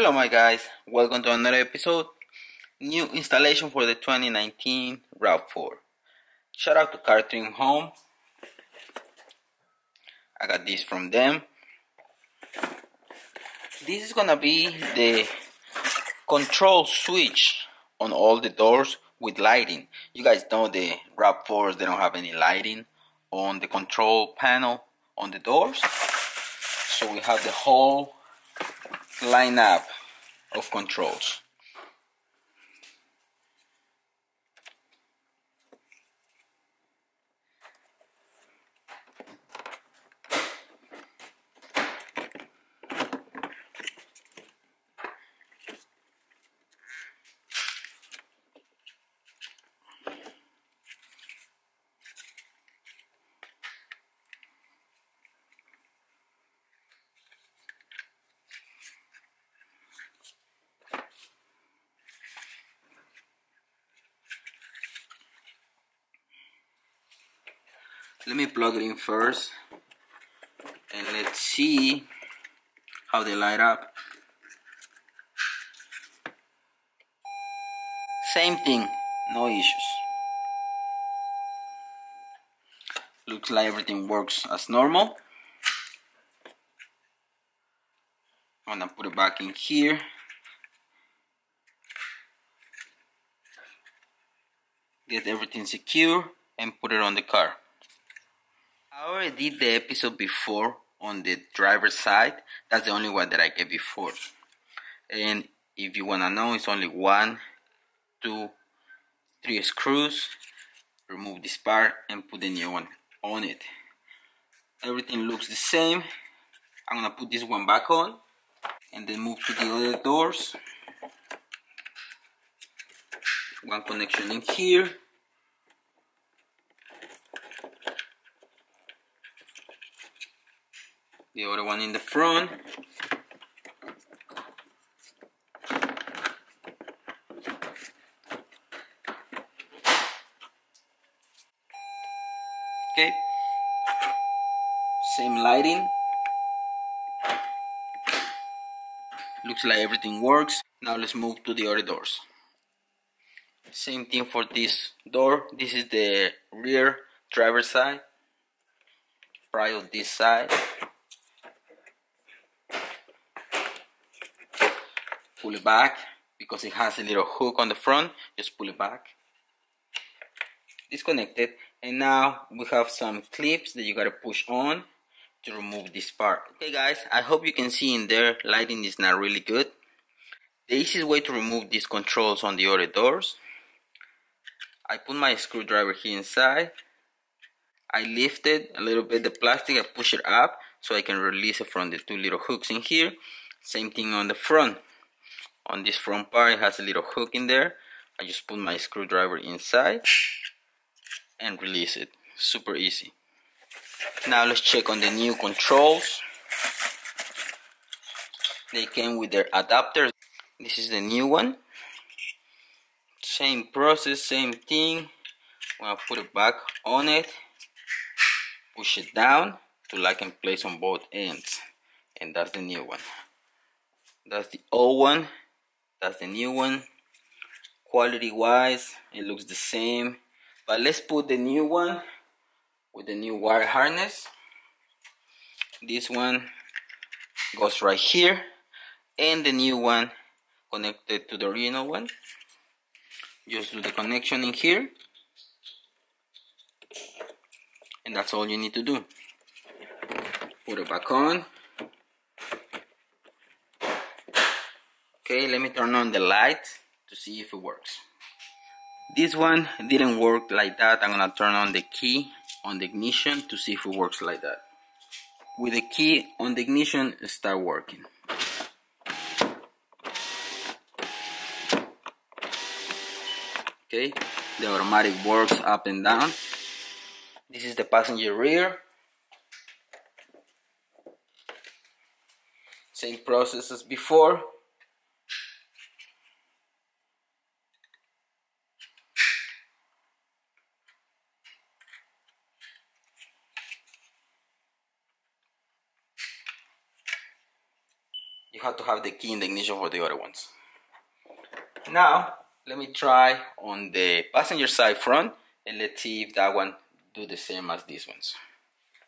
Hello my guys, welcome to another episode. New installation for the 2019 RAV4. Shout out to Car Trim Home. I got this from them. This is gonna be the control switch on all the doors with lighting. You guys know the RAV4s, they don't have any lighting on the control panel on the doors. So we have the whole lineup of controls. Let me plug it in first. And let's see how they light up. Same thing no issues. Looks like everything works as normal. I'm gonna put it back in here. Get everything secure and put it on the car I already did the episode before on the driver's side. That's the only one that I get before. And if you wanna know, it's only one, two, three screws. Remove this part and put the new one on it. Everything looks the same. I'm gonna put this one back on and then move to the other doors. One connection in here the other one in the front. Okay. Same lighting. Looks like everything works. Now let's move to the other doors. Same thing for this door. This is the rear driver side. Prior this side pull it back because it has a little hook on the front just pull it back. Disconnected. And now we have some clips that you gotta push on to remove this part. Okay guys I hope you can see in there lighting is not really good. The easiest way to remove these controls on the other doors I put my screwdriver here inside. I lifted a little bit the plastic I push it up so I can release it from the two little hooks in here. Same thing on the front on this front part it has a little hook in there. I just put my screwdriver inside and release it. Super easy. Now let's check on the new controls. They came with their adapters this is the new one. Same process same thing. Gonna put it back on it. Push it down to lock in place on both ends. And that's the new one. That's the old one that's the new one. Quality wise it looks the same. But let's put the new one with the new wire harness. This one goes right here. And the new one connected to the original one. Just do the connection in here. And that's all you need to do. Put it back on okay let me turn on the light to see if it works. This one didn't work like that. I'm gonna turn on the key on the ignition to see if it works like that. With the key on the ignition start working. Okay the automatic works up and down. This is the passenger rear. Same process as before you have to have the key in the ignition for the other ones. Now, let me try on the passenger side front and let's see if that one do the same as these ones.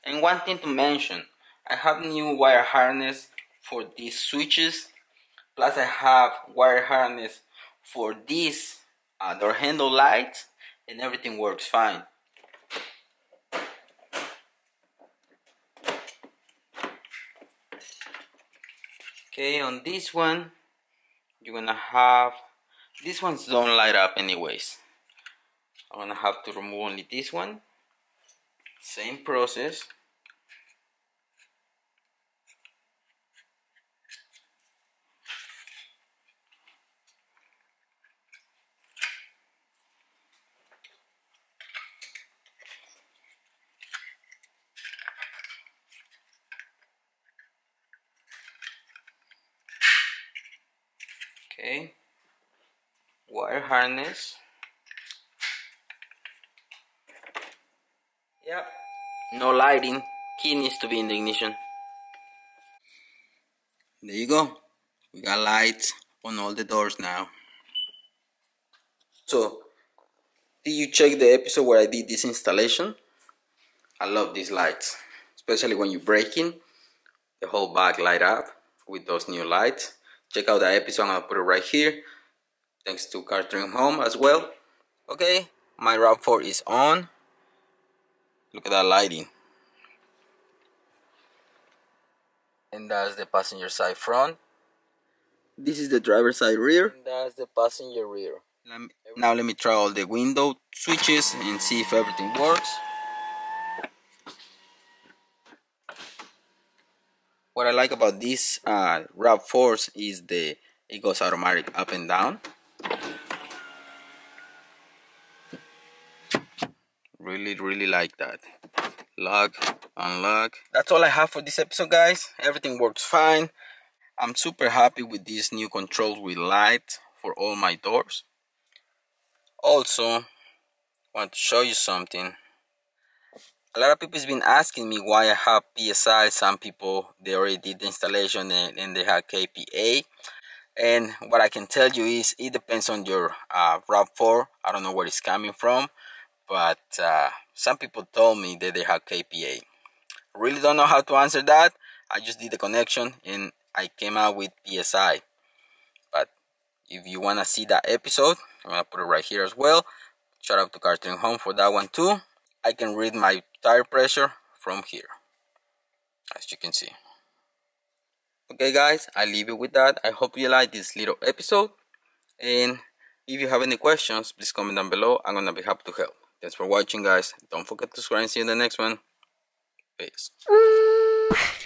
And one thing to mention, I have new wire harness for these switches, plus I have wire harness for these uh, door handle lights, and everything works fine. Okay, on this one, you're gonna have, these ones don't light up anyways. I'm gonna have to remove only this one same process okay wire harness Yep. No lighting. Key needs to be in the ignition. There you go. We got lights on all the doors now. So, did you check the episode where I did this installation? I love these lights, especially when you're braking. The whole back light up with those new lights. Check out that episode, I'm gonna put it right here. Thanks to Car Trim Home as well. Okay, my RAV4 is on. Look at that lighting. And that's the passenger side front. This is the driver side rear. And that's the passenger rear. Now let me try all the window switches and see if everything works. What I like about this uh, RAV4s is the it goes automatic up and down. really really like that. Lock unlock that's all i have for this episode guys. Everything works fine. I'm super happy with these new controls with light for all my doors. Also want to show you something a lot of people has been asking me why i have psi some people they already did the installation and, and they have kpa and what i can tell you is it depends on your uh, rav4 i don't know where it's coming from but uh, some people told me that they have KPA. Really don't know how to answer that. I just did the connection and I came out with PSI. But if you want to see that episode, I'm to put it right here as well. Shout out to Car Trim Home for that one too. I can read my tire pressure from here, as you can see. Okay guys, I leave it with that. I hope you like this little episode. And if you have any questions, please comment down below. I'm to be happy to help. Thanks for watching, guys. Don't forget to subscribe and see you in the next one. Peace.